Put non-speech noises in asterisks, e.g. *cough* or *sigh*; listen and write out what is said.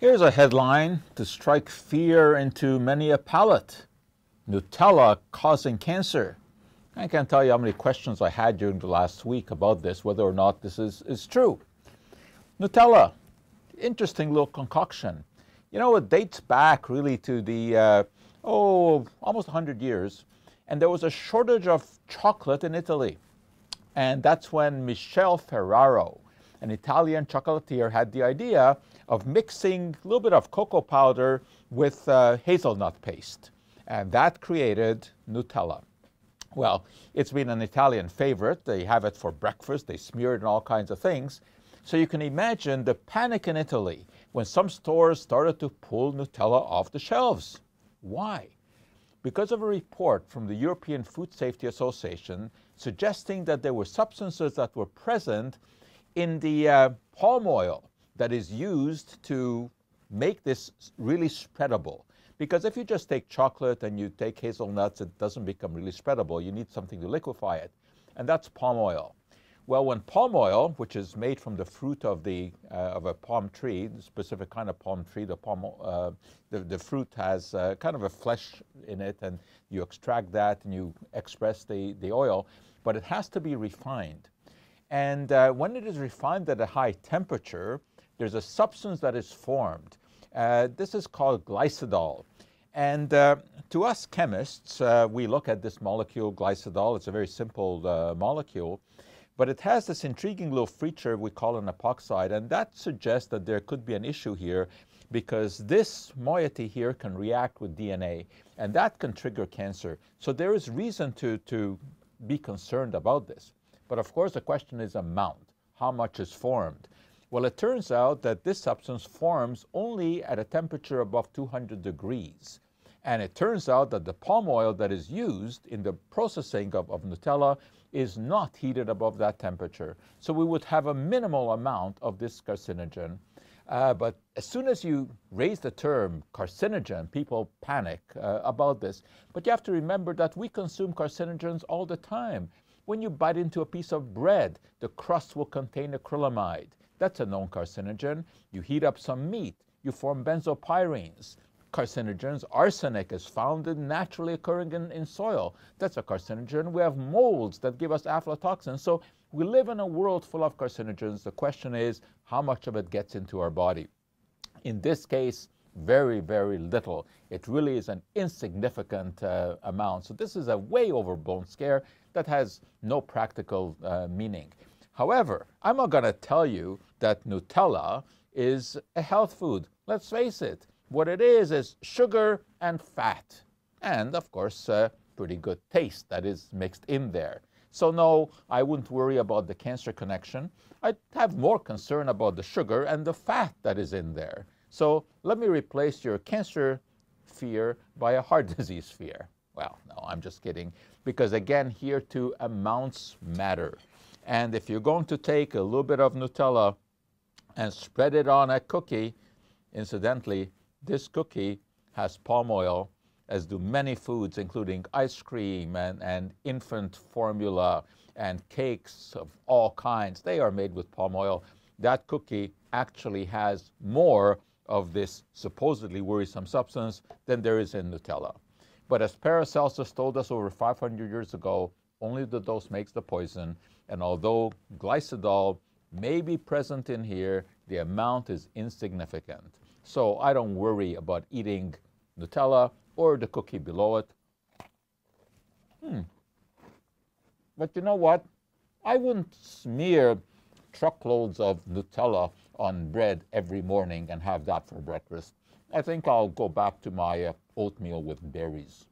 Here's a headline to strike fear into many a palate. Nutella causing cancer. I can't tell you how many questions I had during the last week about this, whether or not this is, is true. Nutella, interesting little concoction. You know, it dates back really to the, uh, oh, almost 100 years. And there was a shortage of chocolate in Italy. And that's when Michele Ferrero, an Italian chocolatier, had the idea of mixing a little bit of cocoa powder with uh, hazelnut paste. And that created Nutella. Well, it's been an Italian favorite. They have it for breakfast, they smear it in all kinds of things. So you can imagine the panic in Italy when some stores started to pull Nutella off the shelves. Why? Because of a report from the European Food Safety Association suggesting that there were substances that were present in the uh, palm oil that is used to make this really spreadable. Because if you just take chocolate and you take hazelnuts, it doesn't become really spreadable. You need something to liquefy it, and that's palm oil. Well, when palm oil, which is made from the fruit of the uh, of a palm tree, the specific kind of palm tree, the palm uh, the, the fruit has uh, kind of a flesh in it, and you extract that and you express the the oil, but it has to be refined. And uh, when it is refined at a high temperature, there's a substance that is formed. Uh, this is called glycidol. And uh, to us chemists, uh, we look at this molecule, glycidol. It's a very simple uh, molecule, but it has this intriguing little feature we call an epoxide, and that suggests that there could be an issue here because this moiety here can react with DNA, and that can trigger cancer. So there is reason to, to be concerned about this. But of course, the question is amount. How much is formed? Well, it turns out that this substance forms only at a temperature above 200 degrees. And it turns out that the palm oil that is used in the processing of, of Nutella is not heated above that temperature. So we would have a minimal amount of this carcinogen. Uh, but as soon as you raise the term carcinogen, people panic uh, about this. But you have to remember that we consume carcinogens all the time. When you bite into a piece of bread, the crust will contain acrylamide. That's a known carcinogen. You heat up some meat, you form benzopyrenes. Carcinogens, arsenic is found in naturally occurring in, in soil. That's a carcinogen. We have molds that give us aflatoxins. So we live in a world full of carcinogens. The question is, how much of it gets into our body? In this case, very, very little. It really is an insignificant uh, amount. So this is a way overblown scare that has no practical uh, meaning. However, I'm not going to tell you that Nutella is a health food. Let's face it, what it is is sugar and fat. And of course, uh, pretty good taste that is mixed in there. So no, I wouldn't worry about the cancer connection. I'd have more concern about the sugar and the fat that is in there. So let me replace your cancer fear by a heart *laughs* disease fear. Well, no, I'm just kidding. Because again, here too, amounts matter. And if you're going to take a little bit of Nutella and spread it on a cookie, incidentally, this cookie has palm oil, as do many foods, including ice cream and, and infant formula and cakes of all kinds. They are made with palm oil. That cookie actually has more of this supposedly worrisome substance than there is in Nutella. But as Paracelsus told us over 500 years ago, only the dose makes the poison. And although glycidol may be present in here, the amount is insignificant. So I don't worry about eating Nutella or the cookie below it. Hmm. But you know what? I wouldn't smear truckloads of Nutella on bread every morning and have that for breakfast. I think I'll go back to my uh, oatmeal with berries.